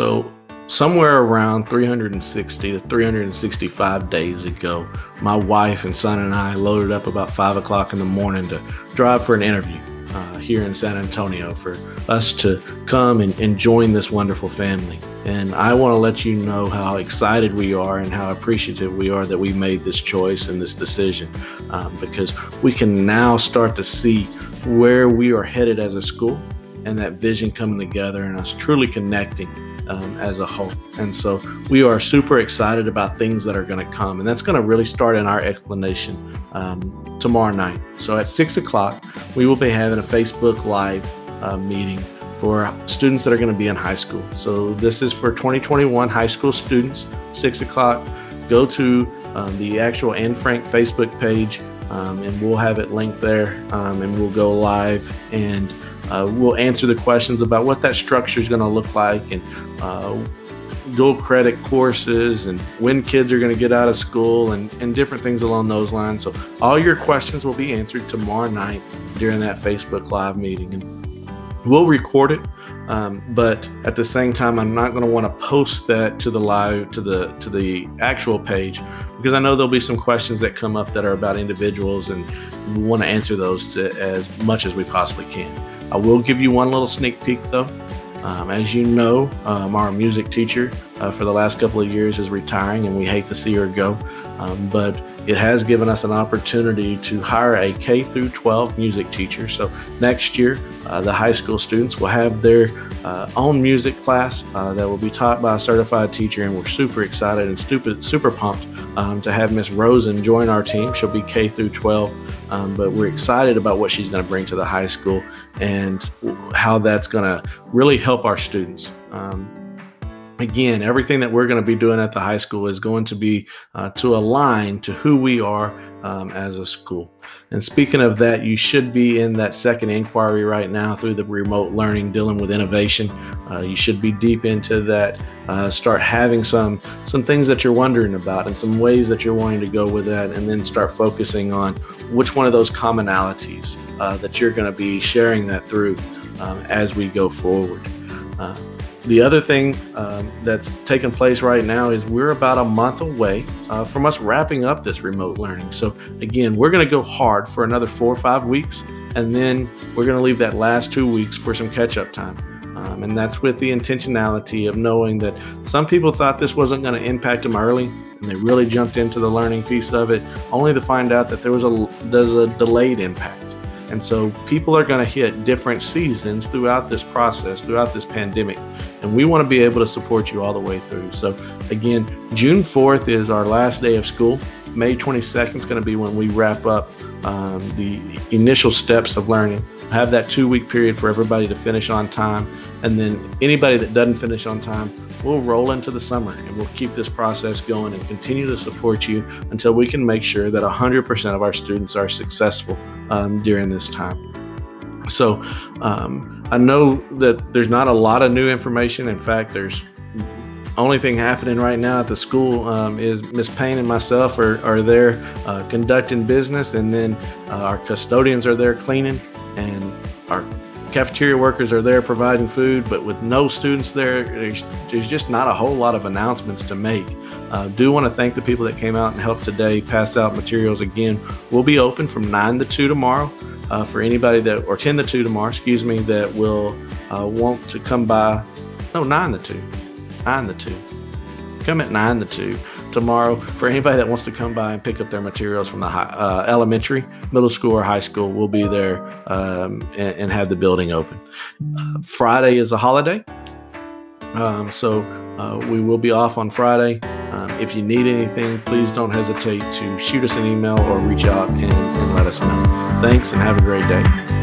So, somewhere around 360 to 365 days ago, my wife and son and I loaded up about 5 o'clock in the morning to drive for an interview uh, here in San Antonio for us to come and, and join this wonderful family. And I want to let you know how excited we are and how appreciative we are that we made this choice and this decision um, because we can now start to see where we are headed as a school and that vision coming together and us truly connecting um, as a whole. And so we are super excited about things that are going to come. And that's going to really start in our explanation um, tomorrow night. So at six o'clock, we will be having a Facebook Live uh, meeting for students that are going to be in high school. So this is for 2021 high school students, six o'clock. Go to um, the actual Anne Frank Facebook page. Um, and we'll have it linked there um, and we'll go live and uh, we'll answer the questions about what that structure is going to look like and uh, dual credit courses and when kids are going to get out of school and, and different things along those lines. So, all your questions will be answered tomorrow night during that Facebook Live meeting. And we'll record it. Um, but at the same time, I'm not going to want to post that to the live to the to the actual page because I know there'll be some questions that come up that are about individuals, and we want to answer those to, as much as we possibly can. I will give you one little sneak peek though. Um, as you know, um, our music teacher uh, for the last couple of years is retiring, and we hate to see her go. Um, but it has given us an opportunity to hire a K through 12 music teacher. So next year, uh, the high school students will have their uh, own music class uh, that will be taught by a certified teacher, and we're super excited and stupid, super pumped um, to have Miss Rosen join our team. She'll be K through 12, um, but we're excited about what she's going to bring to the high school and how that's going to really help our students. Um, again, everything that we're going to be doing at the high school is going to be uh, to align to who we are um, as a school. And speaking of that, you should be in that second inquiry right now through the remote learning, dealing with innovation. Uh, you should be deep into that. Uh, start having some some things that you're wondering about and some ways that you're wanting to go with that, and then start focusing on which one of those commonalities uh, that you're going to be sharing that through um, as we go forward. The other thing um, that's taking place right now is we're about a month away uh, from us wrapping up this remote learning. So, again, we're going to go hard for another four or five weeks, and then we're going to leave that last two weeks for some catch up time. Um, and that's with the intentionality of knowing that some people thought this wasn't going to impact them early, and they really jumped into the learning piece of it, only to find out that there was a there's a delayed impact. And so people are going to hit different seasons throughout this process, throughout this pandemic. And we want to be able to support you all the way through. So, again, June 4th is our last day of school. May 22nd is going to be when we wrap up um, the initial steps of learning. Have that two week period for everybody to finish on time. And then anybody that doesn't finish on time, we'll roll into the summer and we'll keep this process going and continue to support you until we can make sure that 100% of our students are successful um, during this time. So um, I know that there's not a lot of new information. In fact, there's only thing happening right now at the school um, is Miss Payne and myself are, are there uh, conducting business, and then uh, our custodians are there cleaning, and our cafeteria workers are there providing food. But with no students there, there's, there's just not a whole lot of announcements to make. Uh, do want to thank the people that came out and helped today, pass out materials again. We'll be open from 9 to 2 tomorrow uh, for anybody that, or 10 to 2 tomorrow, excuse me, that will uh, want to come by. No, 9 to 2. 9 to 2. Come at 9 to 2 tomorrow for anybody that wants to come by and pick up their materials from the high, uh, elementary, middle school, or high school. We'll be there um, and, and, have the building open. Uh, Friday is a holiday, um, so uh, we will be off on Friday. Um, if you need anything, please don't hesitate to shoot us an email or reach out and, and let us know. Thanks and have a great day.